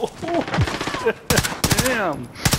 Damn.